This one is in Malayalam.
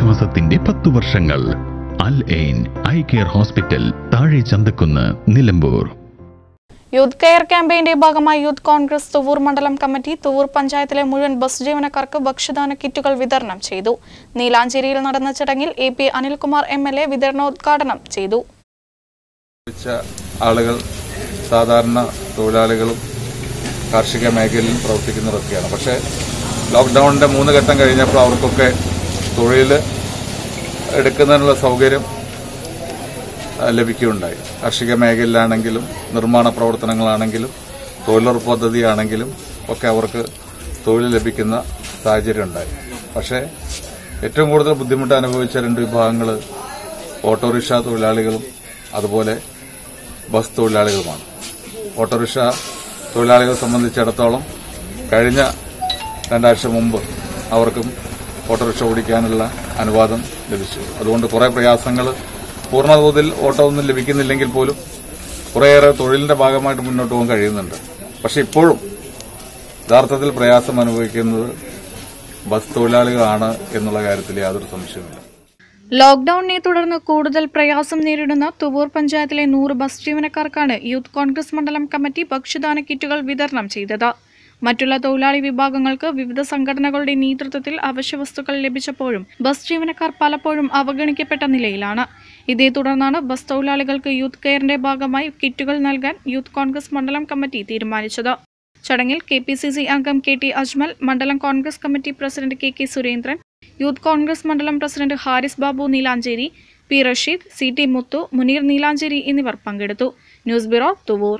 വിശ്വാസത്തിന്റെ പത്തു വർഷങ്ങൾ. Al Ain eye care hospital താഴെ ചന്തക്കുന്ന് നിലമ്പൂർ. യൂത്ത് കെയർ ക്യാമ്പയിന്റെ ഭാഗമായി യൂത്ത് കോൺഗ്രസ് തുവൂർ മണ്ഡലം കമ്മിറ്റി തുവൂർ പഞ്ചായത്തിലെ മുഴുവൻ ബസ് ജീവനക്കാർക്ക് ഭക്ഷ്യദാന കിറ്റുകൾ വിതരണം ചെയ്തു. നീലാഞ്ചേരിയിൽ നടന്ന ചടങ്ങിൽ A P Anilkumar M L A വിതരണോദ്ഘാടനം ചെയ്തു. ആളുകൾ സാധാരണ തൊഴിലാളികളും കാർഷിക മേഖലയിൽ പ്രവർത്തിക്കുന്നവരൊക്കെയാണ്. പക്ഷേ ലോക്ക്ഡൌണിന്റെ മൂന്ന് ഘട്ടം കഴിഞ്ഞപ്പോൾ അവർക്കൊക്കെ തൊഴിൽ എടുക്കുന്നതിനുള്ള സൗകര്യം ലഭിക്കുകയുണ്ടായി. കാർഷിക മേഖലയിലാണെങ്കിലും നിർമ്മാണ പ്രവർത്തനങ്ങളാണെങ്കിലും തൊഴിലുറപ്പ് പദ്ധതിയാണെങ്കിലും ഒക്കെ അവർക്ക് തൊഴിൽ ലഭിക്കുന്ന സാഹചര്യം ഉണ്ടായി പക്ഷേ ഏറ്റവും കൂടുതൽ ബുദ്ധിമുട്ട് അനുഭവിച്ച രണ്ട് വിഭാഗങ്ങൾ ഓട്ടോറിക്ഷ തൊഴിലാളികളും അതുപോലെ ബസ് തൊഴിലാളികളുമാണ്. ഓട്ടോറിക്ഷ തൊഴിലാളികളെ സംബന്ധിച്ചിടത്തോളം കഴിഞ്ഞ രണ്ടാഴ്ച മുമ്പ് അവർക്കും ഓട്ടോറിക്ഷ ഓടിക്കാനുള്ള അനുവാദം ലഭിച്ചു. അതുകൊണ്ട് കുറേ പ്രയാസങ്ങൾ പൂർണതോതിൽ ഓട്ടോ ഒന്നും ലഭിക്കുന്നില്ലെങ്കിൽ പോലും കുറേയേറെ തൊഴിലിന്റെ ഭാഗമായിട്ട് മുന്നോട്ട് പോകാൻ കഴിയുന്നുണ്ട്. പക്ഷെ ഇപ്പോഴും യഥാർത്ഥത്തിൽ പ്രയാസം അനുഭവിക്കുന്നത് ബസ് തൊഴിലാളികളാണ് എന്നുള്ള കാര്യത്തിൽ യാതൊരു സംശയമില്ല ലോക്ഡൌണിനെ തുടർന്ന് കൂടുതൽ പ്രയാസം നേരിടുന്ന തുവൂർ പഞ്ചായത്തിലെ നൂറ് ബസ് ജീവനക്കാർക്കാണ് യൂത്ത് കോൺഗ്രസ് മണ്ഡലം കമ്മിറ്റി ഭക്ഷ്യദാന കിറ്റുകൾ വിതരണം ചെയ്തത്. മറ്റുള്ള തൊഴിലാളി വിഭാഗങ്ങൾക്ക് വിവിധ സംഘടനകളുടെ നേതൃത്വത്തിൽ അവശ്യവസ്തുക്കൾ ലഭിച്ചപ്പോഴും ബസ് ജീവനക്കാർ പലപ്പോഴും അവഗണിക്കപ്പെട്ട നിലയിലാണ്. ഇതേ തുടർന്നാണ് ബസ് തൊഴിലാളികൾക്ക് യൂത്ത് കെയറിന്റെ ഭാഗമായി കിറ്റുകൾ നൽകാൻ യൂത്ത് കോൺഗ്രസ് മണ്ഡലം കമ്മിറ്റി തീരുമാനിച്ചത്. ചടങ്ങിൽ കെ പി സി സി അംഗം കെ ടി അജ്മൽ മണ്ഡലം Congress committee president K K Surendran youth Congress മണ്ഡലം president Haris Babu Neelancheri P Rasheed C T Muthu Muneer Neelancheri എന്നിവർ പങ്കെടുത്തു. News bureau Thuvvur.